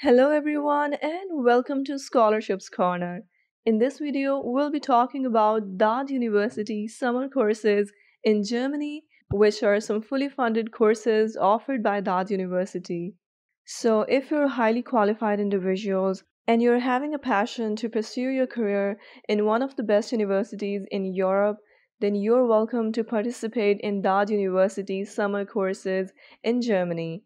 Hello everyone and welcome to Scholarships Corner. In this video, we'll be talking about DAAD University summer courses in Germany, which are some fully funded courses offered by DAAD University. So, if you're highly qualified individuals and you're having a passion to pursue your career in one of the best universities in Europe, then you're welcome to participate in DAAD University summer courses in Germany.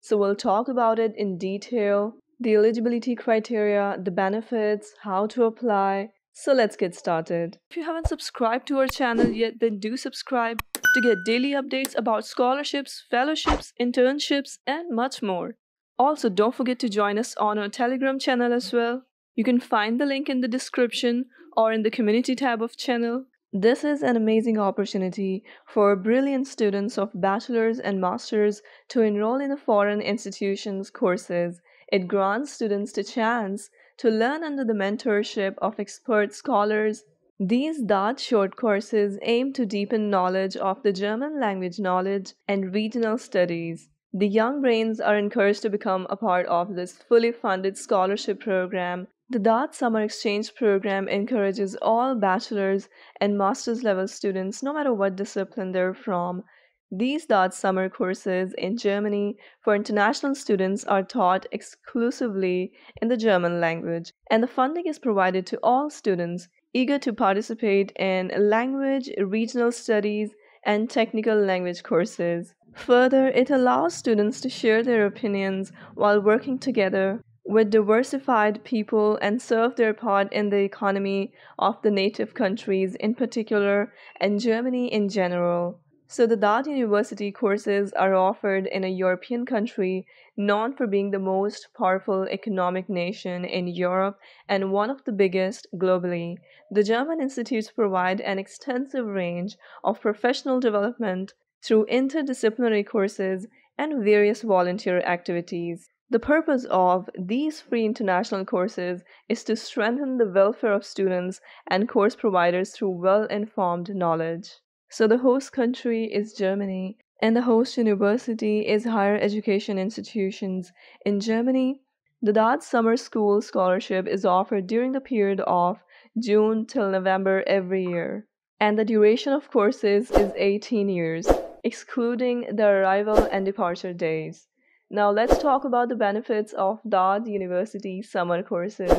So we'll talk about it in detail, the eligibility criteria, the benefits, how to apply. So let's get started. If you haven't subscribed to our channel yet, then do subscribe to get daily updates about scholarships, fellowships, internships, and much more. Also, don't forget to join us on our Telegram channel as well. You can find the link in the description or in the community tab of channel. This is an amazing opportunity for brilliant students of bachelor's and master's to enroll in a foreign institution's courses. It grants students the chance to learn under the mentorship of expert scholars. These DAAD short courses aim to deepen knowledge of the German language knowledge and regional studies. The young brains are encouraged to become a part of this fully funded scholarship program the DAAD Summer Exchange Program encourages all bachelor's and master's level students, no matter what discipline they're from. These DAAD summer courses in Germany for international students are taught exclusively in the German language, and the funding is provided to all students eager to participate in language, regional studies, and technical language courses. Further, it allows students to share their opinions while working together with diversified people and serve their part in the economy of the native countries in particular and Germany in general. So, the DAAD University courses are offered in a European country known for being the most powerful economic nation in Europe and one of the biggest globally. The German institutes provide an extensive range of professional development through interdisciplinary courses and various volunteer activities. The purpose of these free international courses is to strengthen the welfare of students and course providers through well informed knowledge. So, the host country is Germany, and the host university is higher education institutions. In Germany, the DAAD Summer School Scholarship is offered during the period of June till November every year, and the duration of courses is 18 years, excluding the arrival and departure days. Now let's talk about the benefits of DAAD University summer courses.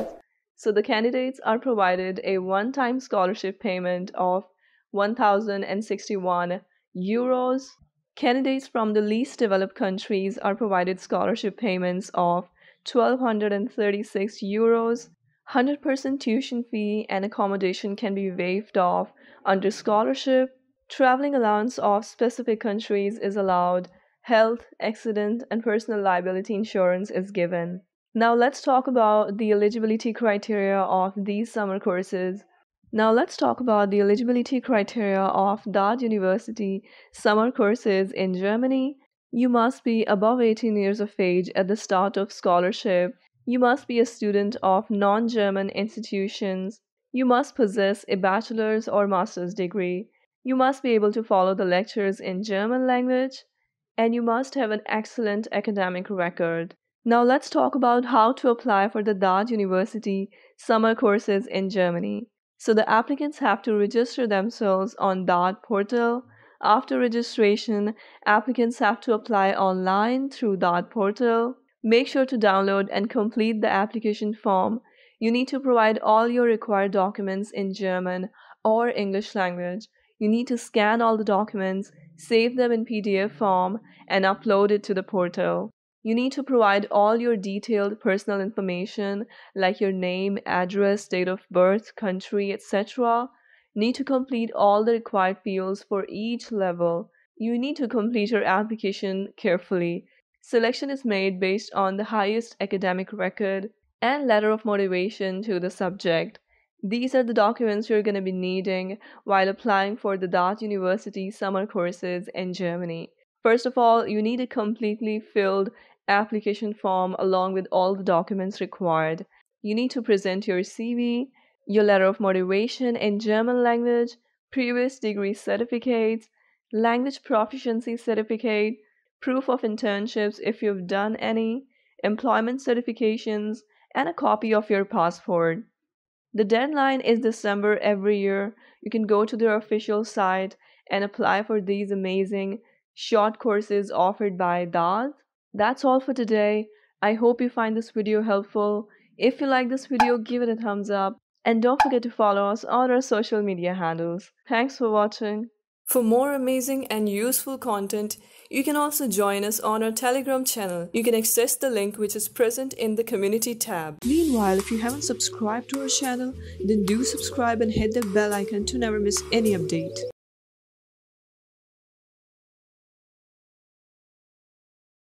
So the candidates are provided a one-time scholarship payment of 1061 euros. Candidates from the least developed countries are provided scholarship payments of 1236 euros. 100% tuition fee and accommodation can be waived off under scholarship. Traveling allowance of specific countries is allowed health, accident, and personal liability insurance is given. Now let's talk about the eligibility criteria of these summer courses. Now let's talk about the eligibility criteria of DAAD University summer courses in Germany. You must be above 18 years of age at the start of scholarship. You must be a student of non-German institutions. You must possess a bachelor's or master's degree. You must be able to follow the lectures in German language and you must have an excellent academic record. Now let's talk about how to apply for the DAAD University summer courses in Germany. So the applicants have to register themselves on DAAD portal. After registration, applicants have to apply online through DAAD portal. Make sure to download and complete the application form. You need to provide all your required documents in German or English language. You need to scan all the documents save them in PDF form, and upload it to the portal. You need to provide all your detailed personal information like your name, address, date of birth, country, etc. Need to complete all the required fields for each level. You need to complete your application carefully. Selection is made based on the highest academic record and letter of motivation to the subject. These are the documents you're going to be needing while applying for the DAAD University summer courses in Germany. First of all, you need a completely filled application form along with all the documents required. You need to present your CV, your letter of motivation in German language, previous degree certificates, language proficiency certificate, proof of internships if you've done any, employment certifications, and a copy of your passport. The deadline is December every year. You can go to their official site and apply for these amazing short courses offered by DAAD. That's all for today. I hope you find this video helpful. If you like this video, give it a thumbs up and don't forget to follow us on our social media handles. Thanks for watching. For more amazing and useful content, you can also join us on our Telegram channel. You can access the link which is present in the community tab. Meanwhile, if you haven't subscribed to our channel, then do subscribe and hit the bell icon to never miss any update.